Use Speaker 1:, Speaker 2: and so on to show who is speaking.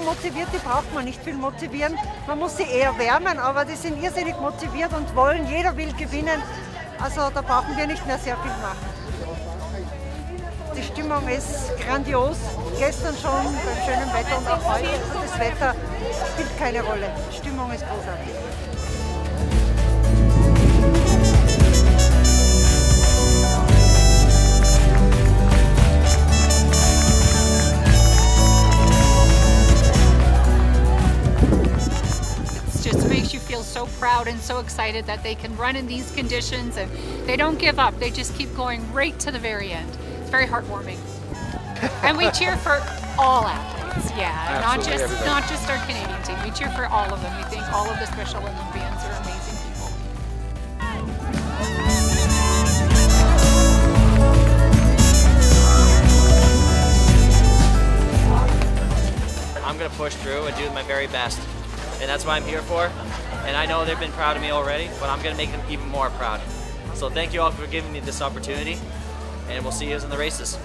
Speaker 1: motiviert, die braucht man nicht viel motivieren. Man muss sie eher wärmen, aber die sind irrsinnig motiviert und wollen, jeder will gewinnen. Also da brauchen wir nicht mehr sehr viel machen. Die Stimmung ist grandios. Gestern schon beim schönen Wetter und auch heute. Das Wetter spielt keine Rolle. Die Stimmung ist großartig.
Speaker 2: Makes you feel so proud and so excited that they can run in these conditions and they don't give up. They just keep going right to the very end. It's very heartwarming. and we cheer for all athletes. Yeah, Absolutely not just everybody. not just our Canadian team. We cheer for all of them. We think all of the Special Olympians are amazing people.
Speaker 3: I'm going to push through and do my very best and that's what I'm here for. And I know they've been proud of me already, but I'm going to make them even more proud. So thank you all for giving me this opportunity, and we'll see you in the races.